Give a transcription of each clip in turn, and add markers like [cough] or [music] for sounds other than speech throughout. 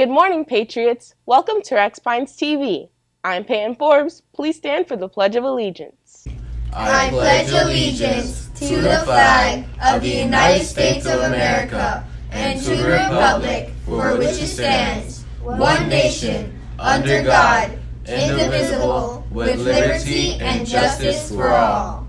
Good morning, Patriots. Welcome to Rex Pines TV. I'm Peyton Forbes. Please stand for the Pledge of Allegiance. I pledge allegiance to the flag of the United States of America and to the republic for which it stands, one nation, under God, indivisible, with liberty and justice for all.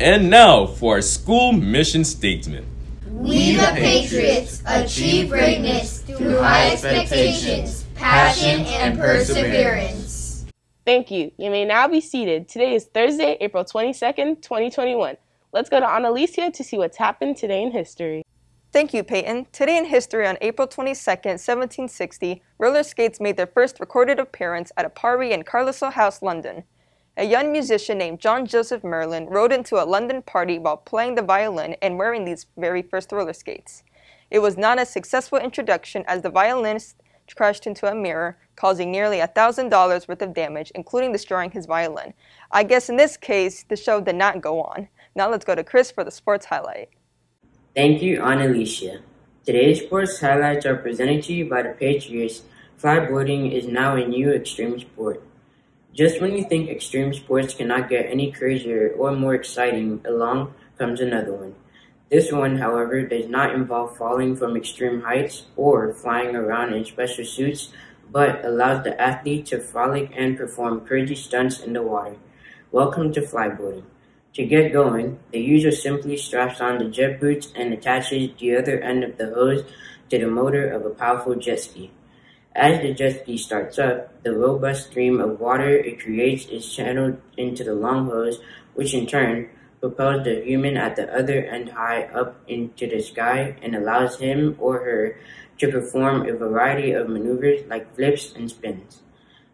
And now for our school mission statement. We the Patriots achieve greatness through high expectations, passion, and perseverance. Thank you. You may now be seated. Today is Thursday, April 22nd, 2021. Let's go to Annalicia to see what's happened today in history. Thank you, Peyton. Today in history on April 22, 1760, roller skates made their first recorded appearance at a party in Carlisle House, London. A young musician named John Joseph Merlin rode into a London party while playing the violin and wearing these very first roller skates. It was not a successful introduction as the violinist crashed into a mirror, causing nearly $1,000 worth of damage, including destroying his violin. I guess in this case, the show did not go on. Now let's go to Chris for the sports highlight. Thank you, Annalicia. Today's sports highlights are presented to you by the Patriots. Flyboarding is now a new extreme sport. Just when you think extreme sports cannot get any crazier or more exciting, along comes another one. This one, however, does not involve falling from extreme heights or flying around in special suits, but allows the athlete to frolic and perform crazy stunts in the water. Welcome to flyboarding. To get going, the user simply straps on the jet boots and attaches the other end of the hose to the motor of a powerful jet ski. As the jet ski starts up, the robust stream of water it creates is channeled into the long hose, which in turn propels the human at the other end high up into the sky and allows him or her to perform a variety of maneuvers like flips and spins.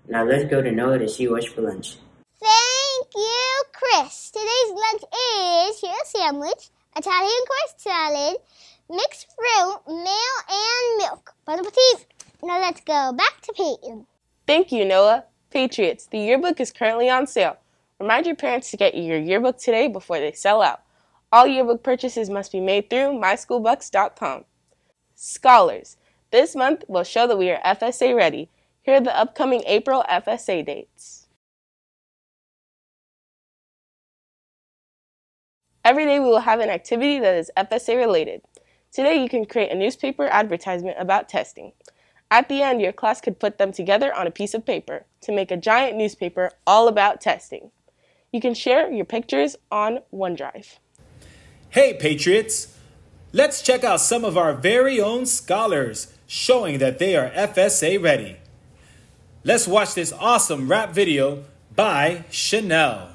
Now let's go to Noah to see what's for lunch. Thank you, Chris. Today's lunch is here a sandwich, Italian course salad, mixed fruit, meal, and milk. Bon appetit. Now let's go back to Peyton. Thank you, Noah. Patriots, the yearbook is currently on sale. Remind your parents to get you your yearbook today before they sell out. All yearbook purchases must be made through myschoolbucks.com. Scholars, this month will show that we are FSA ready. Here are the upcoming April FSA dates. Every day we will have an activity that is FSA related. Today you can create a newspaper advertisement about testing. At the end, your class could put them together on a piece of paper to make a giant newspaper all about testing. You can share your pictures on OneDrive. Hey, Patriots! Let's check out some of our very own scholars showing that they are FSA ready. Let's watch this awesome rap video by Chanel.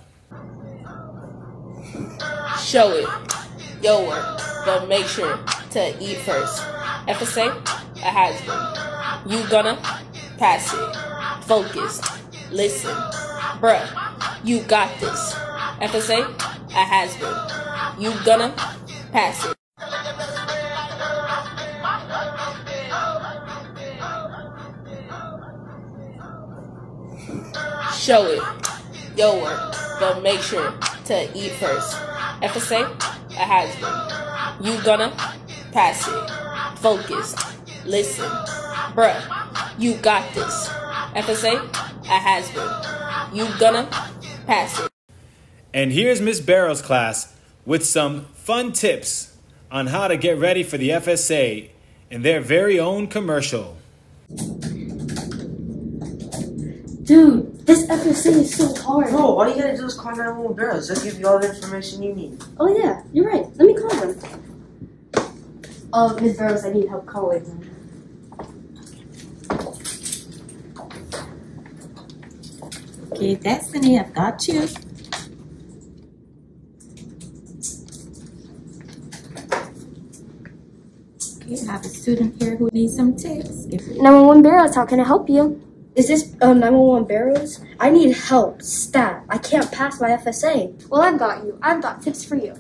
Show it your work, but make sure to eat first. FSA, a has been. You gonna pass it. Focus. Listen. Bruh, you got this. FSA, a has been. You gonna pass it. Show it your work, but make sure to eat first. FSA, a has been. You gonna pass it. Focus. Listen. Bruh, you got this. FSA, a has been. You gonna pass. And here's Miss Barrow's class with some fun tips on how to get ready for the FSA in their very own commercial. Dude, this FSA is so hard. Bro, all you gotta do is call 911 Barrows. They'll give you all the information you need. Oh yeah, you're right. Let me call them. Oh, uh, Miss Barrows, I need help calling them. Okay, Destiny, I've got you. Okay, I have a student here who needs some tips. 911 Barrows, how can I help you? Is this uh, 911 Barrows? I need help, stat. I can't pass my FSA. Well, I've got you. I've got tips for you.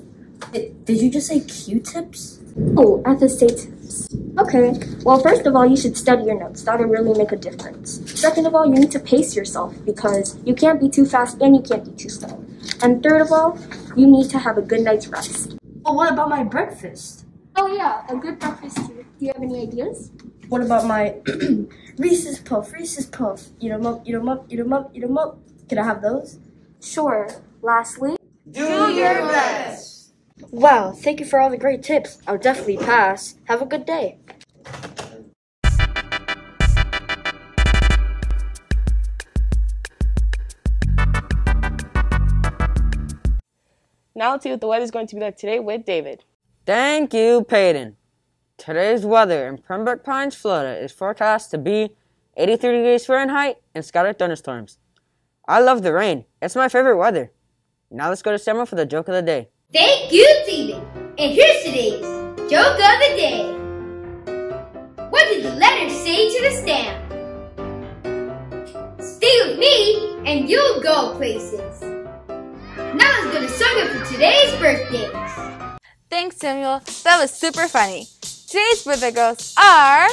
Did, did you just say Q-tips? Oh, FSA tips. Okay, well, first of all, you should study your notes. That'll really make a difference. Second of all, you need to pace yourself because you can't be too fast and you can't be too slow. And third of all, you need to have a good night's rest. Well, what about my breakfast? Oh, yeah, a good breakfast too. Do you have any ideas? What about my [clears throat] Reese's Puff, Reese's Puff? Eat 'em up, eat 'em up, eat 'em up, eat 'em up. Can I have those? Sure. Lastly, Do your best. Wow, thank you for all the great tips. I'll definitely pass. Have a good day. Now let's see what the weather is going to be like today with David. Thank you, Peyton. Today's weather in Pembroke Pines, Florida is forecast to be 83 degrees Fahrenheit and scattered thunderstorms. I love the rain. It's my favorite weather. Now let's go to Samuel for the joke of the day. Thank you, Steven. And here's today's joke of the day. What did the letter say to the stamp? Stay with me and you'll go places. Now let's go to Sonia for today's birthdays. Thanks, Samuel. That was super funny. Today's birthday girls are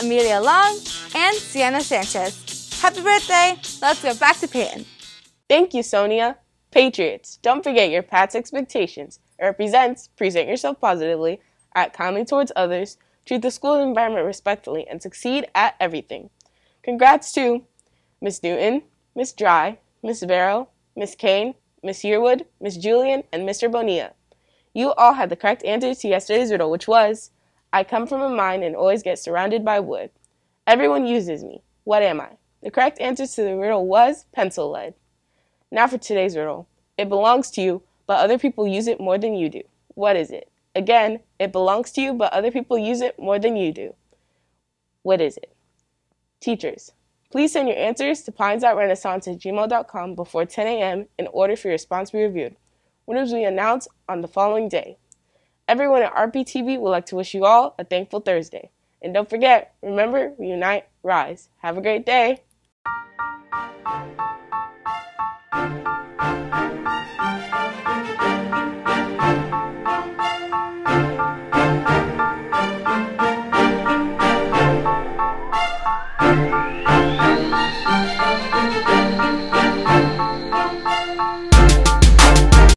Amelia Long and Sienna Sanchez. Happy birthday! Let's go back to Peyton. Thank you, Sonia. Patriots, don't forget your Pat's expectations. Represents present yourself positively, act kindly towards others, treat the school environment respectfully, and succeed at everything. Congrats to Miss Newton, Miss Dry, Miss Vero, Miss Kane, Miss Yearwood, Miss Julian, and Mr. Bonilla. You all had the correct answer to yesterday's riddle, which was I come from a mine and always get surrounded by wood. Everyone uses me. What am I? The correct answer to the riddle was pencil lead. Now for today's riddle. It belongs to you, but other people use it more than you do. What is it? Again, it belongs to you, but other people use it more than you do. What is it? Teachers, please send your answers to pines.renaissance at gmail.com before 10 a.m. in order for your response to be reviewed. Winners will be announced on the following day. Everyone at RPTV would like to wish you all a thankful Thursday. And don't forget, remember, we unite, rise. Have a great day. Thank you.